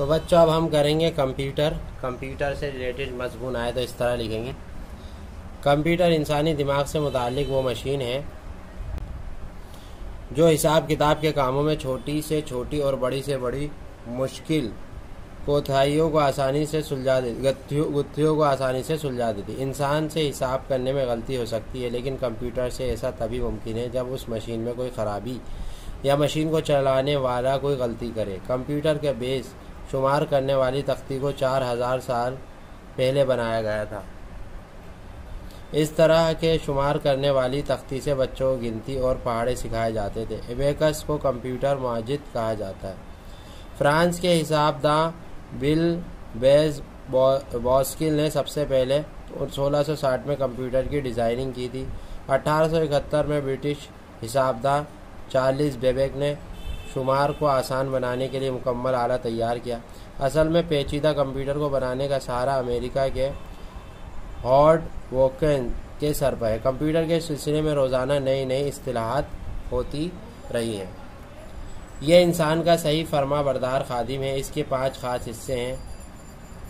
तो बच्चों, अब हम करेंगे कंप्यूटर। कंप्यूटर से रिलेटेड मजमून आए तो इस तरह लिखेंगे। कंप्यूटर इंसानी दिमाग से मुतक वो मशीन है, जो हिसाब किताब के कामों में छोटी से छोटी और बड़ी से बड़ी मुश्किल कोथाइयों को आसानी से सुलझा देती गुत्थियों को आसानी से सुलझा देती। इंसान से हिसाब करने में गलती हो सकती है, लेकिन कंप्यूटर से ऐसा तभी मुमकिन है जब उस मशीन में कोई ख़राबी या मशीन को चलाने वाला कोई गलती करे। कंप्यूटर के बेस शुमार करने वाली तख्ती को चार हज़ार साल पहले बनाया गया था। इस तरह के शुमार करने वाली तख्ती से बच्चों को गिनती और पहाड़े सिखाए जाते थे। एबेकस को कंप्यूटर माजिद कहा जाता है। फ्रांस के हिसाबदां बिल बेज बॉस्किल ने सबसे पहले 1660 में कंप्यूटर की डिज़ाइनिंग की थी। 1871 में ब्रिटिश हिसाबदां चार्लिस बेबेक ने शुमार को आसान बनाने के लिए मुकम्मल आला तैयार किया। असल में पेचीदा कंप्यूटर को बनाने का सहारा अमेरिका के हॉर्ड वोकन के सर पर है। कंप्यूटर के सिलसिले में रोज़ाना नई नई असलाहत होती रही हैं। यह इंसान का सही फर्मा बरदार खादिम है। इसके पाँच खास हिस्से हैं।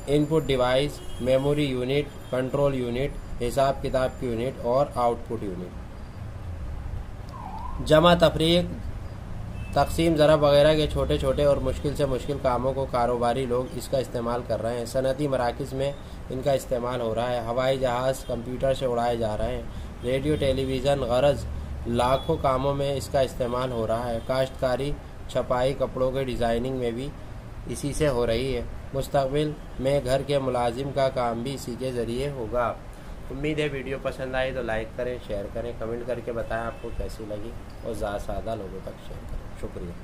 Input device, memory unit, control unit, हिसाब किताब की यूनिट और आउटपुट यूनिट। जमा तफरीक तकसीम ज़रब वगैरह के छोटे छोटे और मुश्किल से मुश्किल कामों को कारोबारी लोग इसका इस्तेमाल कर रहे हैं। सनती मराकज़ में इनका इस्तेमाल हो रहा है। हवाई जहाज़ कंप्यूटर से उड़ाए जा रहे हैं। रेडियो, टेलीविज़न, गरज, लाखों कामों में इसका इस्तेमाल हो रहा है। काश्तकारी छपाई कपड़ों के डिज़ाइनिंग में भी इसी से हो रही है। मुस्तबिल में घर के मुलाजिम का काम भी इसी के ज़रिए होगा। उम्मीद है वीडियो पसंद आई तो लाइक करें शेयर करें कमेंट करके बताएँ आपको कैसी लगी और ज़्यादा से ज़्यादा लोगों तक शेयर करें। शुक्रिया।